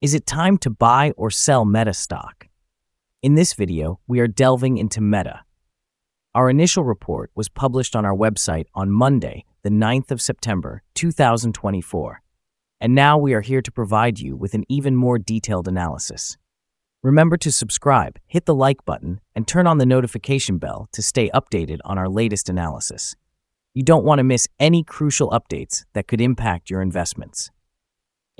Is it time to buy or sell Meta stock? In this video, we are delving into Meta. Our initial report was published on our website on Monday, the 9th of September, 2024. And now we are here to provide you with an even more detailed analysis. Remember to subscribe, hit the like button, and turn on the notification bell to stay updated on our latest analysis. You don't want to miss any crucial updates that could impact your investments.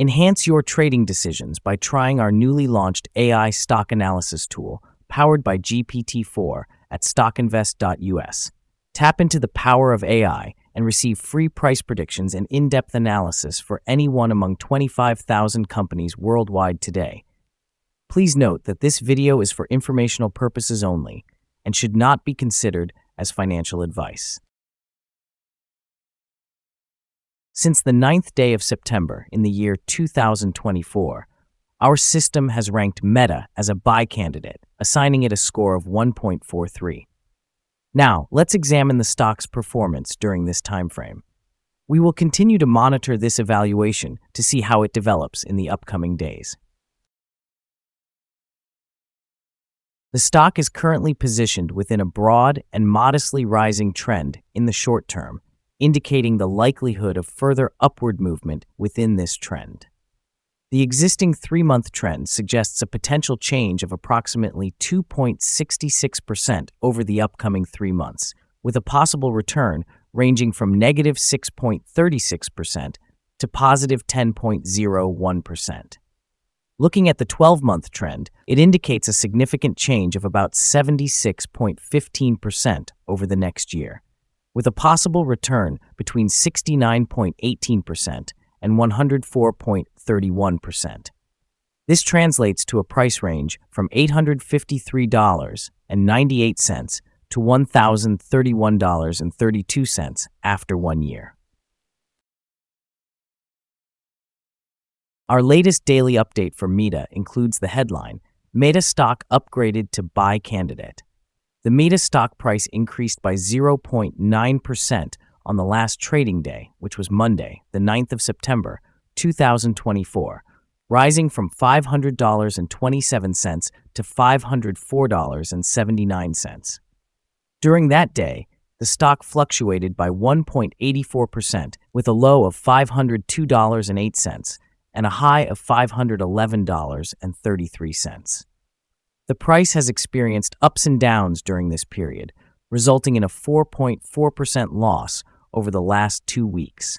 Enhance your trading decisions by trying our newly launched AI stock analysis tool powered by GPT 4 at stockinvest.us. Tap into the power of AI and receive free price predictions and in depth analysis for any one among 25,000 companies worldwide today. Please note that this video is for informational purposes only and should not be considered as financial advice. Since the ninth day of September in the year 2024, our system has ranked Meta as a buy candidate, assigning it a score of 1.43. Now, let's examine the stock's performance during this time frame. We will continue to monitor this evaluation to see how it develops in the upcoming days. The stock is currently positioned within a broad and modestly rising trend in the short term indicating the likelihood of further upward movement within this trend. The existing three month trend suggests a potential change of approximately 2.66% over the upcoming three months, with a possible return ranging from negative 6.36% to positive 10.01%. Looking at the 12 month trend, it indicates a significant change of about 76.15% over the next year with a possible return between 69.18% and 104.31%. This translates to a price range from $853.98 to $1,031.32 after one year. Our latest daily update for Meta includes the headline Meta stock upgraded to buy candidate. The Meta stock price increased by 0.9% on the last trading day, which was Monday, the 9th of September, 2024, rising from $500.27 to $504.79. During that day, the stock fluctuated by 1.84%, with a low of $502.08 and a high of $511.33. The price has experienced ups and downs during this period, resulting in a 4.4% loss over the last two weeks.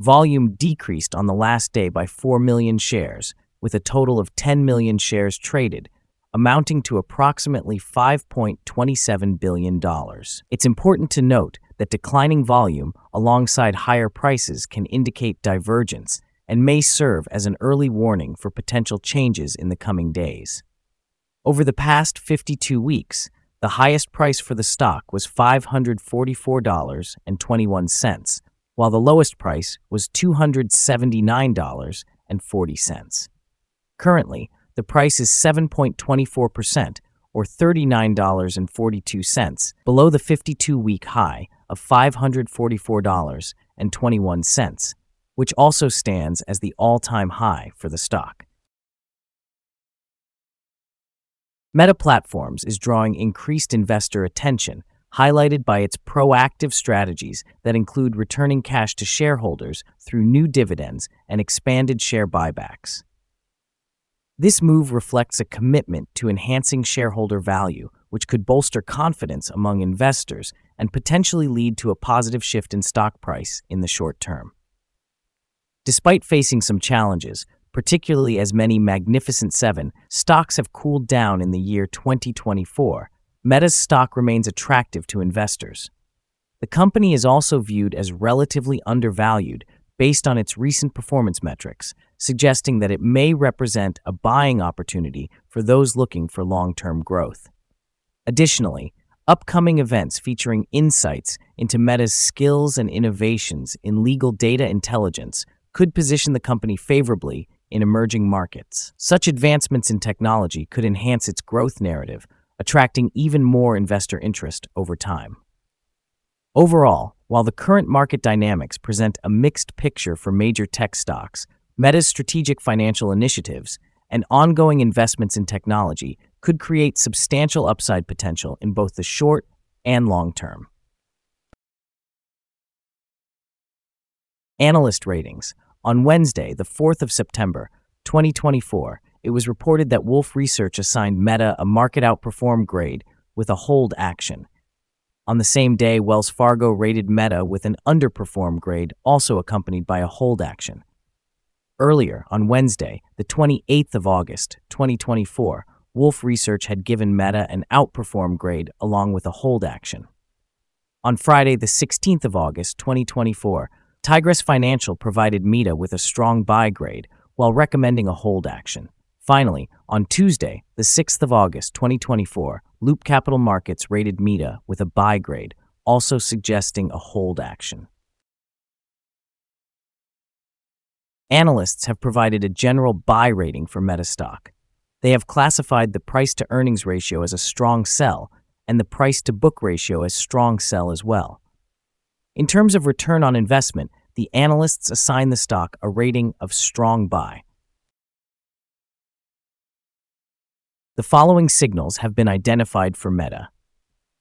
Volume decreased on the last day by 4 million shares, with a total of 10 million shares traded, amounting to approximately $5.27 billion. It's important to note that declining volume alongside higher prices can indicate divergence and may serve as an early warning for potential changes in the coming days. Over the past 52 weeks, the highest price for the stock was $544.21, while the lowest price was $279.40. Currently, the price is 7.24%, or $39.42, below the 52 week high of $544.21, which also stands as the all time high for the stock. Meta Platforms is drawing increased investor attention, highlighted by its proactive strategies that include returning cash to shareholders through new dividends and expanded share buybacks. This move reflects a commitment to enhancing shareholder value, which could bolster confidence among investors and potentially lead to a positive shift in stock price in the short term. Despite facing some challenges, particularly as many Magnificent Seven stocks have cooled down in the year 2024, Meta's stock remains attractive to investors. The company is also viewed as relatively undervalued based on its recent performance metrics, suggesting that it may represent a buying opportunity for those looking for long term growth. Additionally, upcoming events featuring insights into Meta's skills and innovations in legal data intelligence could position the company favorably in emerging markets. Such advancements in technology could enhance its growth narrative, attracting even more investor interest over time. Overall, while the current market dynamics present a mixed picture for major tech stocks, Meta's strategic financial initiatives and ongoing investments in technology could create substantial upside potential in both the short and long term. Analyst ratings. On Wednesday, the 4th of September, 2024, it was reported that Wolfe Research assigned Meta a market outperform grade with a hold action. On the same day, Wells Fargo rated Meta with an underperform grade, also accompanied by a hold action. Earlier, on Wednesday, the 28th of August, 2024, Wolfe Research had given Meta an outperform grade along with a hold action. On Friday, the 16th of August, 2024, Tigress Financial provided Meta with a strong buy grade while recommending a hold action. Finally, on Tuesday, the 6th of August 2024, Loop Capital Markets rated Meta with a buy grade, also suggesting a hold action. Analysts have provided a general buy rating for Meta stock. They have classified the price to earnings ratio as a strong sell and the price to book ratio as strong sell as well. In terms of return on investment, the analysts assign the stock a rating of strong buy. The following signals have been identified for Meta.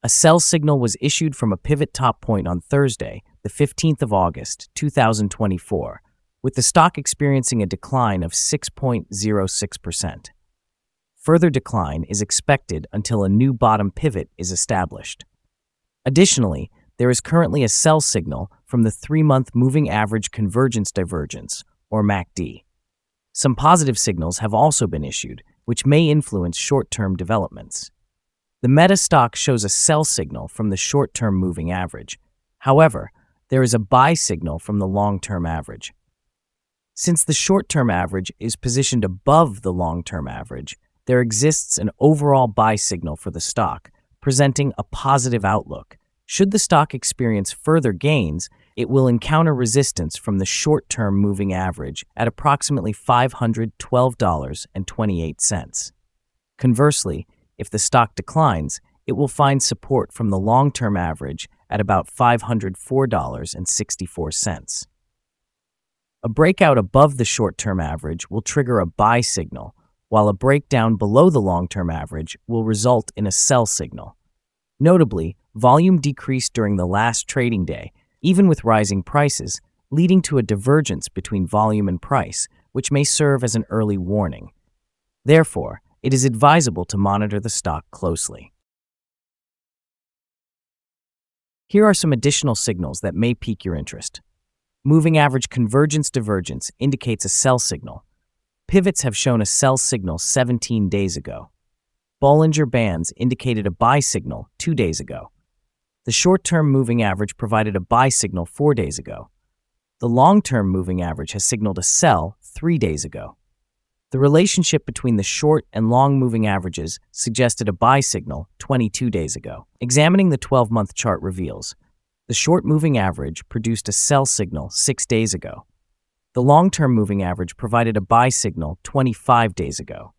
A sell signal was issued from a pivot top point on Thursday, the 15th of August, 2024, with the stock experiencing a decline of 6.06%. Further decline is expected until a new bottom pivot is established. Additionally, there is currently a sell signal from the three month moving average convergence divergence, or MACD. Some positive signals have also been issued, which may influence short term developments. The Meta stock shows a sell signal from the short term moving average. However, there is a buy signal from the long term average. Since the short term average is positioned above the long term average, there exists an overall buy signal for the stock, presenting a positive outlook. Should the stock experience further gains, it will encounter resistance from the short term moving average at approximately $512.28. Conversely, if the stock declines, it will find support from the long term average at about $504.64. A breakout above the short term average will trigger a buy signal, while a breakdown below the long term average will result in a sell signal. Notably, volume decreased during the last trading day even with rising prices, leading to a divergence between volume and price, which may serve as an early warning. Therefore, it is advisable to monitor the stock closely. Here are some additional signals that may pique your interest. Moving average convergence divergence indicates a sell signal. Pivots have shown a sell signal 17 days ago. Bollinger Bands indicated a buy signal two days ago. The short term moving average provided a buy signal four days ago. The long term moving average has signaled a sell three days ago. The relationship between the short and long moving averages suggested a buy signal 22 days ago. Examining the 12 month chart reveals the short moving average produced a sell signal six days ago. The long term moving average provided a buy signal 25 days ago.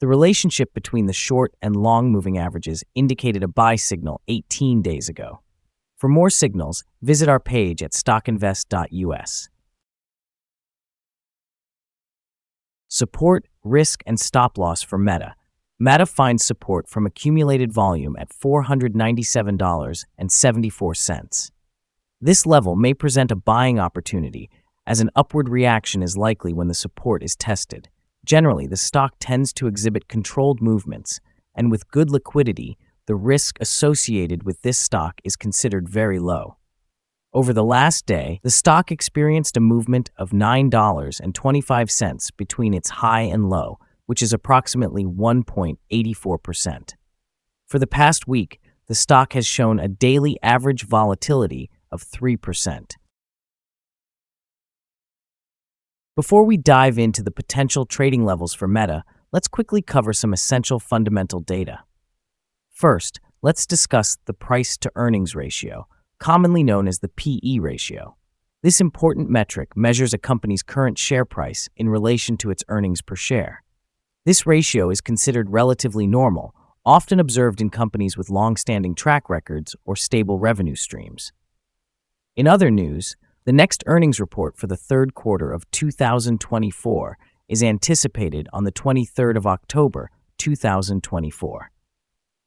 The relationship between the short and long moving averages indicated a buy signal 18 days ago. For more signals, visit our page at stockinvest.us. Support, risk, and stop loss for Meta. Meta finds support from accumulated volume at $497.74. This level may present a buying opportunity, as an upward reaction is likely when the support is tested. Generally, the stock tends to exhibit controlled movements, and with good liquidity, the risk associated with this stock is considered very low. Over the last day, the stock experienced a movement of $9.25 between its high and low, which is approximately 1.84%. For the past week, the stock has shown a daily average volatility of 3%. Before we dive into the potential trading levels for Meta, let's quickly cover some essential fundamental data. First, let's discuss the price to earnings ratio, commonly known as the PE ratio. This important metric measures a company's current share price in relation to its earnings per share. This ratio is considered relatively normal, often observed in companies with long standing track records or stable revenue streams. In other news, The next earnings report for the third quarter of 2024 is anticipated on the 23rd of October, 2024.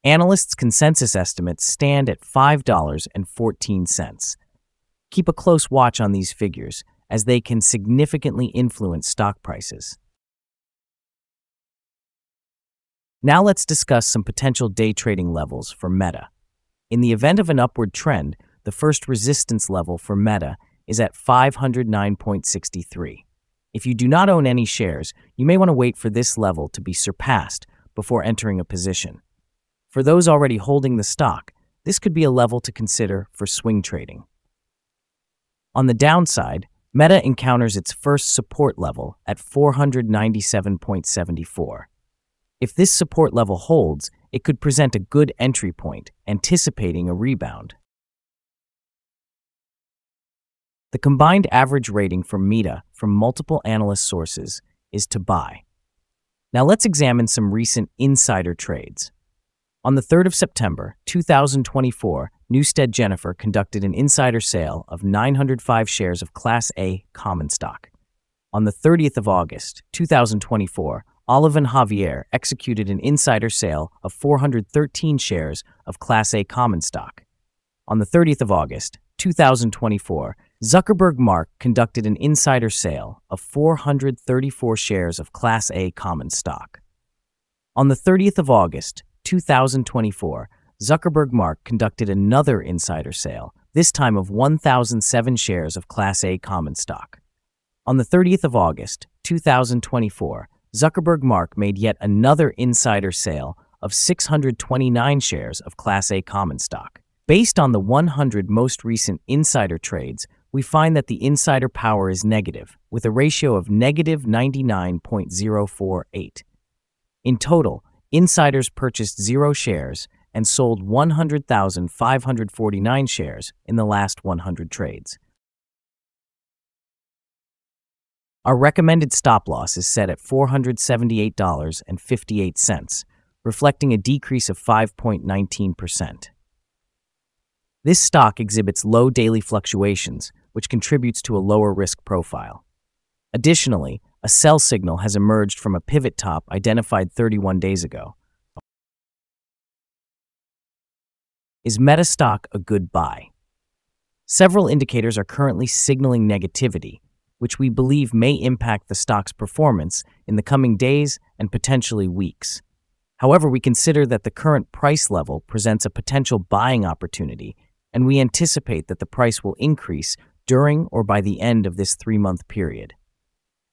Analysts' consensus estimates stand at $5.14. Keep a close watch on these figures as they can significantly influence stock prices. Now let's discuss some potential day trading levels for Meta. In the event of an upward trend, the first resistance level for Meta is at 509.63. If you do not own any shares, you may want to wait for this level to be surpassed before entering a position. For those already holding the stock, this could be a level to consider for swing trading. On the downside, Meta encounters its first support level at 497.74. If this support level holds, it could present a good entry point, anticipating a rebound. The combined average rating for Meta from multiple analyst sources is to buy. Now let's examine some recent insider trades. On the 3rd of September 2024, Newstead Jennifer conducted an insider sale of 905 shares of Class A common stock. On the 30th of August 2024, Olivan Javier executed an insider sale of 413 shares of Class A common stock. On the 30th of August, 2024, Zuckerberg Mark conducted an insider sale of 434 shares of Class A common stock. On the 30th of August, 2024, Zuckerberg Mark conducted another insider sale, this time of 1,007 shares of Class A common stock. On the 30th of August, 2024, Zuckerberg Mark made yet another insider sale of 629 shares of Class A common stock. Based on the 100 most recent insider trades, we find that the insider power is negative, with a ratio of negative 99.048. In total, insiders purchased zero shares and sold 100,549 shares in the last 100 trades. Our recommended stop loss is set at $478.58, reflecting a decrease of 5.19%. This stock exhibits low daily fluctuations, which contributes to a lower risk profile. Additionally, a sell signal has emerged from a pivot top identified 31 days ago. Is Meta stock a good buy? Several indicators are currently signaling negativity, which we believe may impact the stock's performance in the coming days and potentially weeks. However, we consider that the current price level presents a potential buying opportunity, and we anticipate that the price will increase during or by the end of this three month period.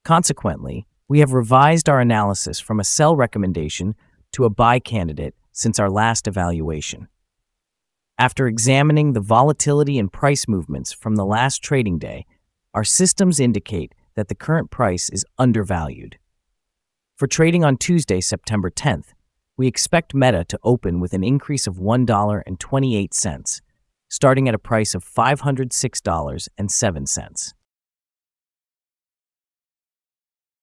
Consequently, we have revised our analysis from a sell recommendation to a buy candidate since our last evaluation. After examining the volatility and price movements from the last trading day, our systems indicate that the current price is undervalued. For trading on Tuesday, September 10th, we expect Meta to open with an increase of $1.28, starting at a price of $506.07.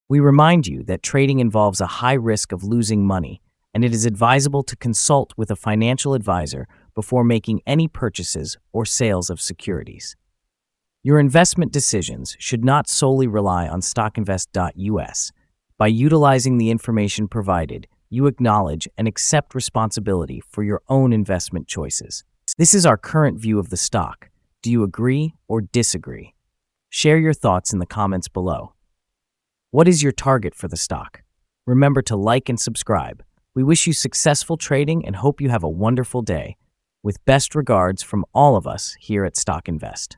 We remind you that trading involves a high risk of losing money, and it is advisable to consult with a financial advisor before making any purchases or sales of securities. Your investment decisions should not solely rely on stockinvest.us. By utilizing the information provided, you acknowledge and accept responsibility for your own investment choices. This is our current view of the stock. Do you agree or disagree? Share your thoughts in the comments below. What is your target for the stock? Remember to like and subscribe. We wish you successful trading and hope you have a wonderful day. With best regards from all of us here at Stock Invest.